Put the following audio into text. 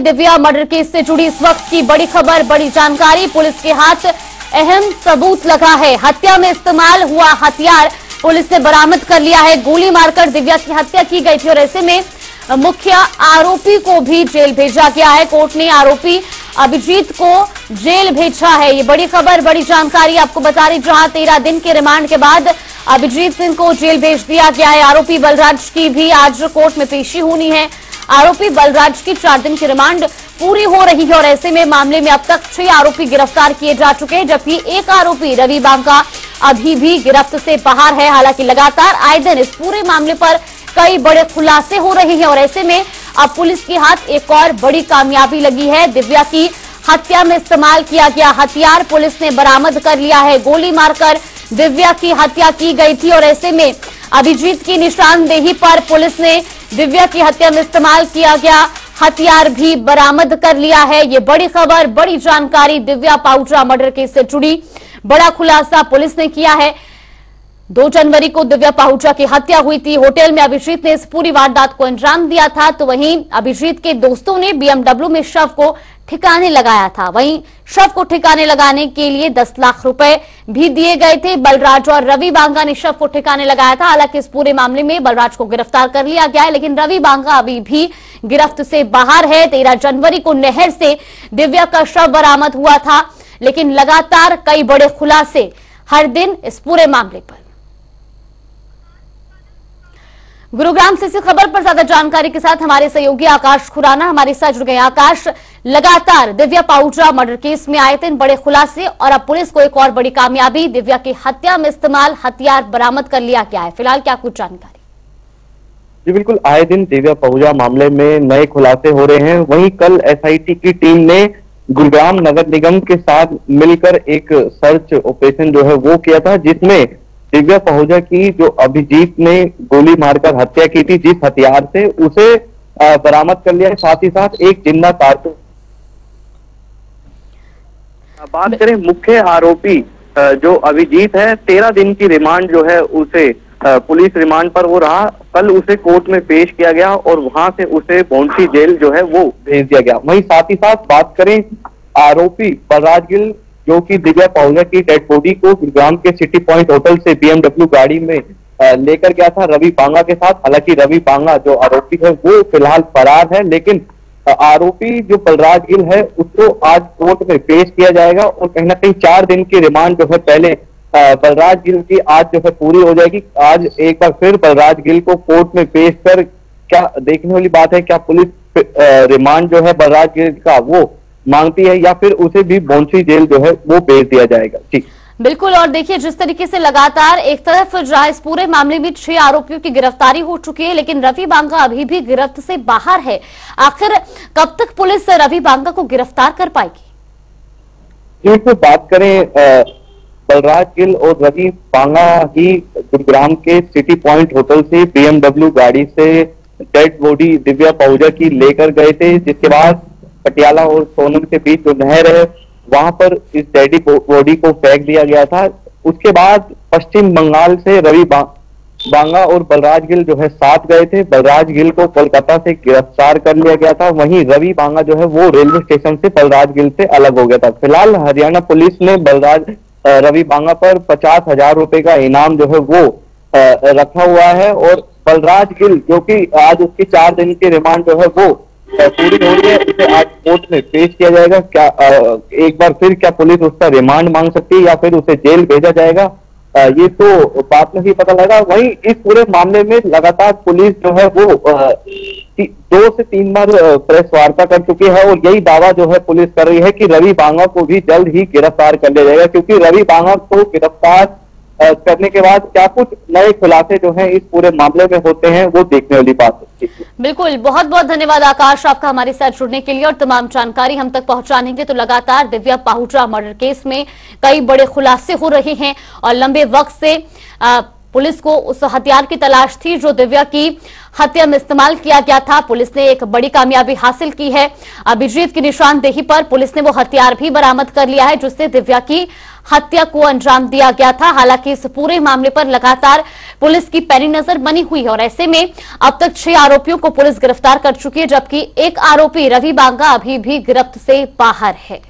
Divya murder case से जुड़ी इस वक्त की बड़ी खबर, बड़ी जानकारी। पुलिस के हाथ अहम सबूत लगा है। हत्या में इस्तेमाल हुआ हथियार। पुलिस ने बरामद कर लिया है। गोली मारकर दिव्या की हत्या की गई थी और ऐसे में मुख्य आरोपी को भी जेल भेजा गया है। कोर्ट ने आरोपी अभिजीत को जेल भेजा है। ये बड़ी खबर, बड़ी जानकारी आपको बता रही, जहाँ तेरह दिन के रिमांड के बाद अभिजीत सिंह को जेल भेज दिया गया है। आरोपी बलराज की भी आज कोर्ट में पेशी होनी है। आरोपी बलराज की चार दिन की रिमांड पूरी हो रही है और ऐसे में मामले में अब तक छह आरोपी गिरफ़्तार किए जा चुके हैं, जबकि एक आरोपी रवि बांका अभी भी गिरफ्त से बाहर है। हालाँकि लगातार आए दिन इस पूरे मामले पर कई बड़े खुलासे हो रहे हैं और ऐसे में अब पुलिस के हाथ एक और बड़ी कामयाबी लगी है। दिव्या की हत्या में इस्तेमाल किया गया हथियार पुलिस ने बरामद कर लिया है। गोली मारकर दिव्या की हत्या की गई थी और ऐसे में अभिजीत की निशानदेही पर पुलिस ने दिव्या की हत्या में इस्तेमाल किया गया। हथियार भी बरामद कर लिया है। ये बड़ी खबर, बड़ी जानकारी दिव्या पाउट्रा मर्डर केस से जुड़ी। बड़ा खुलासा पुलिस ने किया है। दो जनवरी को दिव्या पाहुजा की हत्या हुई थी। होटल में अभिजीत ने इस पूरी वारदात को अंजाम दिया था। तो वहीं अभिजीत के दोस्तों ने बीएमडब्ल्यू में शव को ठिकाने लगाया था। वहीं शव को ठिकाने लगाने के लिए 10 लाख रुपए भी दिए गए थे। बलराज और रवि बांगा ने शव को ठिकाने लगाया था। हालाँकि इस पूरे मामले में बलराज को गिरफ़्तार कर लिया गया है, लेकिन रवि बांगा अभी भी गिरफ्त से बाहर है। तेरह जनवरी को नहर से दिव्या का शव बरामद हुआ था, लेकिन लगातार कई बड़े खुलासे हर दिन इस पूरे मामले पर। गुरुग्राम से इसी खबर पर ज़्यादा जानकारी के साथ हमारे सहयोगी आकाश खुराना, हमारे साथ जुड़ गए आकाश, लगातार दिव्या पाउड्रा मर्डर केस में आए थे बड़े खुलासे, और अब पुलिस को एक और बड़ी कामयाबी, दिव्या की हत्या में इस्तेमाल हथियार बरामद कर लिया गया है। फ़िलहाल क्या कुछ जानकारी? जी बिल्कुल, आए दिन दिव्या पहुजा मामले में नए खुलासे हो रहे हैं। वहीं कल एसआईटी की टीम ने गुरुग्राम नगर निगम के साथ मिलकर एक सर्च ऑपरेशन जो है वो किया था, जिसमें दिव्या पहुजा की जो अभिजीत ने गोली मारकर हत्या की थी जिस हथियार से उसे बरामद कर लिया साथ ही साथ एक ज़िंदा कारतूस। बात करें मुख्य आरोपी जो अभिजीत है, तेरह दिन की रिमांड जो है उसे पुलिस रिमांड पर वो रहा। कल उसे कोर्ट में पेश किया गया और वहाँ से उसे बौंसी जेल जो है वो भेज दिया गया। वहीं साथ ही साथ बात करें आरोपी बलराज गिल जो कि दिव्या पाउलर की डेड बॉडी को गुरुग्राम के सिटी पॉइंट होटल से बीएमडब्ल्यू गाड़ी में लेकर गया था रवि पांगा के साथ। हालाँकि रवि पांगा जो आरोपी है, वो फ़िलहाल फरार है, लेकिन आरोपी जो बलराज गिल है, उसको आज कोर्ट में पेश किया जाएगा और कहीं ना कहीं चार दिन की रिमांड जो है पहले बलराज गिल की आज जो है पूरी हो जाएगी। आज एक बार फिर बलराज गिल को कोर्ट में पेश कर क्या देखने वाली बात है, क्या पुलिस रिमांड जो है बलराज गिल का, वो मांगती है या फिर उसे भी बौंसी जेल जो है वो भेज दिया जाएगा। जी बिल्कुल और देखिए जिस तरीके से लगातार एक तरफ़ जहाँ इस पूरे मामले में छह आरोपियों की गिरफ्तारी हो चुकी है लेकिन रवि बांगा अभी भी गिरफ्त से बाहर है। आखिर कब तक पुलिस रवि बांगा को गिरफ़्तार कर पाएगी? तो बात करें बलराज गिल और रवि बांगा ही गुरुग्राम के सिटी पॉइंट होटल से बीएमडब्ल्यू गाड़ी से डेड बॉडी दिव्या पहुजा की लेकर गए थे जिसके बाद पटियाला और सोनम के बीच जो नहर है वहाँ पर इस डेडी बॉडी को फेंक दिया गया था। उसके बाद पश्चिम बंगाल से रवि बा, बांगा और बलराज गिल जो है साथ गए थे। बलराज गिल को कोलकाता से गिरफ़्तार कर लिया गया था। वहीं रवि बांगा जो है वो रेलवे स्टेशन से बलराज गिल से अलग हो गया था। फ़िलहाल हरियाणा पुलिस ने बलराज रवि बांगा पर पचास हज़ार रुपए का इनाम जो है वो रखा हुआ है। और बलराज गिल जो कि आज उसकी चार दिन की रिमांड जो है वो पूरी हो रही है इसे आज कोर्ट में पेश किया जाएगा। क्या एक बार फिर क्या पुलिस उसका रिमांड मांग सकती है या फिर उसे जेल भेजा जाएगा? ये तो बात में ही पता लगा। वहीं इस पूरे मामले में लगातार पुलिस जो है वो दो से तीन बार प्रेस वार्ता कर चुकी है और यही दावा जो है पुलिस कर रही है कि रवि बांगा को भी जल्द ही गिरफ़्तार कर लिया जाएगा। क्योंकि रवि बांगा को गिरफ़्तार करने के बाद क्या कुछ नए खुलासे जो हैं इस पूरे मामले में होते हैं वो देखने वाली बात है। बिल्कुल बहुत बहुत धन्यवाद आकाश आपका हमारे साथ जुड़ने के लिए और तमाम जानकारी हम तक पहुँचाने के तो लगातार दिव्या पाहुजा मर्डर केस में कई बड़े खुलासे हो रहे हैं और लंबे वक्त से आ, पुलिस को उस हथियार की तलाश थी जो दिव्या की हत्या में इस्तेमाल किया गया था। पुलिस ने एक बड़ी कामयाबी हासिल की है। अभिजीत की निशानदेही पर पुलिस ने वो हथियार भी बरामद कर लिया है, जिससे दिव्या की हत्या को अंजाम दिया गया था। हालाँकि इस पूरे मामले पर लगातार पुलिस की पैनी नज़र बनी हुई है और ऐसे में अब तक छह आरोपियों को पुलिस गिरफ़्तार कर चुकी है, जबकि एक आरोपी रवि बांगा अभी भी गिरफ्त से बाहर है।